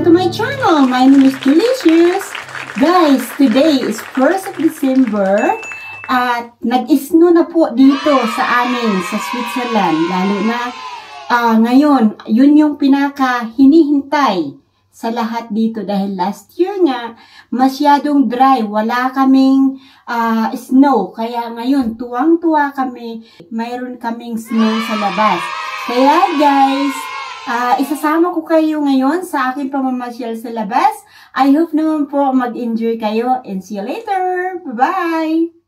Welcome to my channel. My name is Delicious. Guys, today is 1st of December at nag-snow na po dito sa amin sa Switzerland. Lalo na uh, ngayon, yun yung pinaka hinihintay sa lahat dito dahil last year nga masyadong dry, wala kaming uh, snow. Kaya ngayon, tuwang-tuwa kami, mayroon kaming snow sa labas. Kaya guys, Uh, isasama ko kayo ngayon sa aking pamamasyal sa labas. I hope naman po mag-enjoy kayo and see you later. Bye-bye!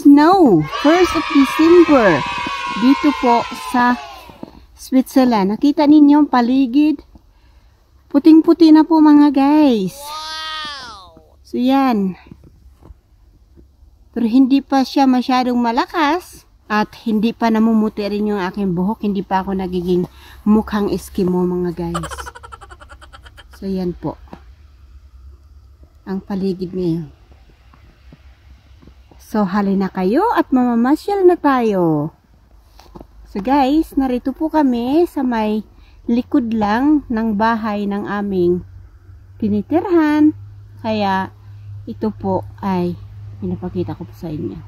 Snow, first of December, dito po sa Switzerland. Nakita ninyo ang paligid? Puting-puti na po mga guys. So yan. Pero hindi pa siya masyadong malakas at hindi pa namumuti rin yung aking buhok. Hindi pa ako nagiging mukhang Eskimo mga guys. So yan po. Ang paligid ngayon. So, halina kayo at mamamasyal na tayo. So guys, narito po kami sa may likod lang ng bahay ng aming tinitirhan. Kaya, ito po ay pinapakita ko po sa inyo.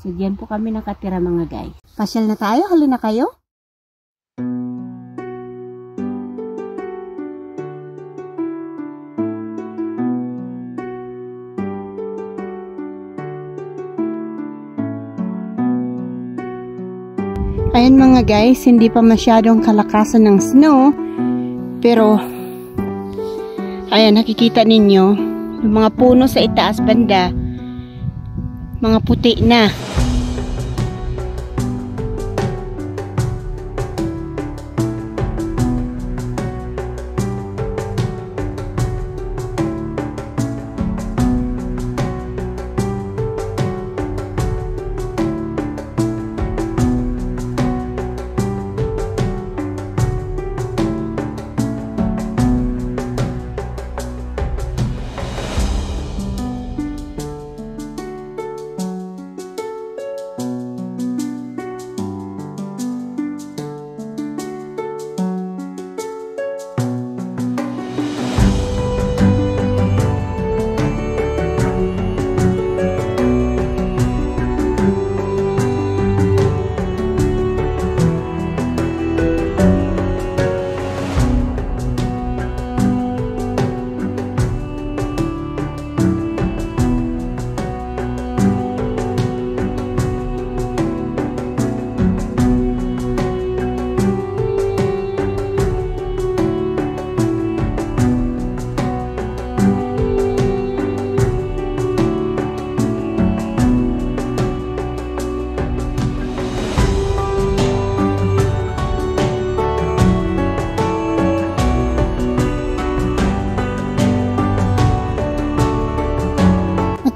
So, diyan po kami nakatira mga guys. Pasyal na tayo, halina kayo. Ayan mga guys, hindi pa masyadong kalakasan ng snow. Pero, ayan, nakikita ninyo, yung mga puno sa itaas banda, mga puti na.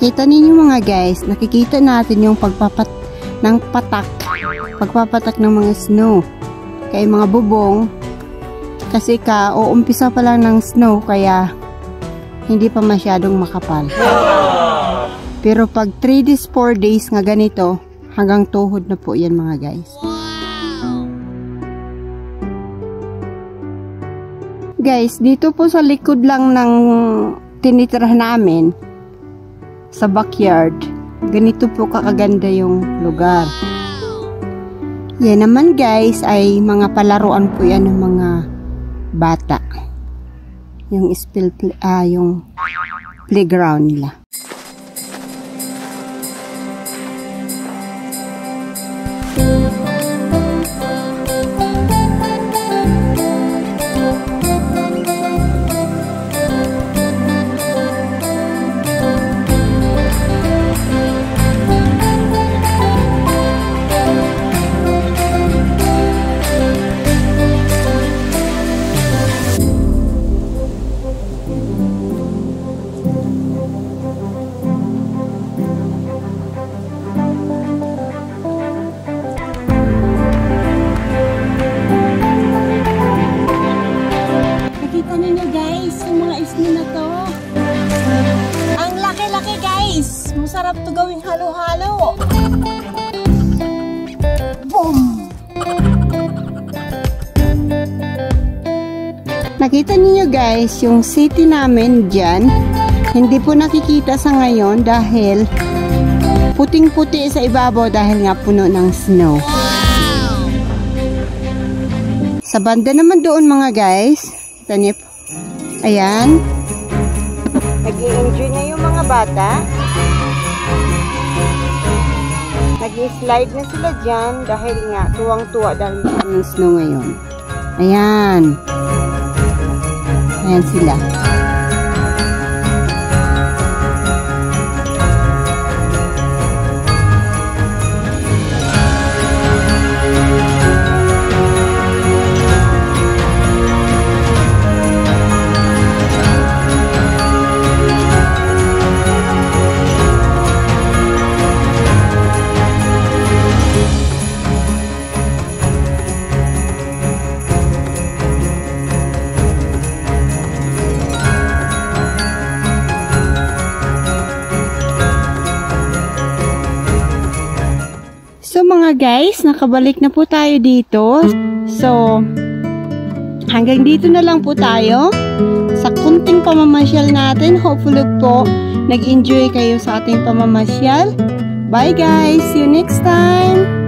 Nakita ninyo mga guys, nakikita natin yung pagpapat ng patak, pagpapatak ng mga snow. Kaya mga bubong, kasi ka, o umpisa pa lang ng snow, kaya hindi pa masyadong makapal. Pero pag 3 days, 4 days nga ganito, hanggang tuhod na po yan mga guys. Guys, dito po sa likod lang ng tinitirahan namin, sa backyard. Ganito po kakaganda yung lugar. Yan naman guys ay mga palaruan po yan ng mga bata. Yung spill ah, yung playground nila. Masarap to gawing halo-halo. Boom! Nakita niyo guys, yung city namin dyan, hindi po nakikita sa ngayon dahil puting-puti sa ibabaw dahil nga puno ng snow. Sa banda naman doon mga guys, kita niyo po. Ayan. Nag-i-enjoy na yung mga bata. Nag-slide na sila dyan dahil nga tuwang-tuwa dahil maraming snow ngayon. Ayan. Ayan sila. Guys, nakabalik na po tayo dito. So, hanggang dito na lang po tayo sa kunting pamamasyal natin. Hopefully po, nag-enjoy kayo sa ating pamamasyal. Bye guys! See you next time!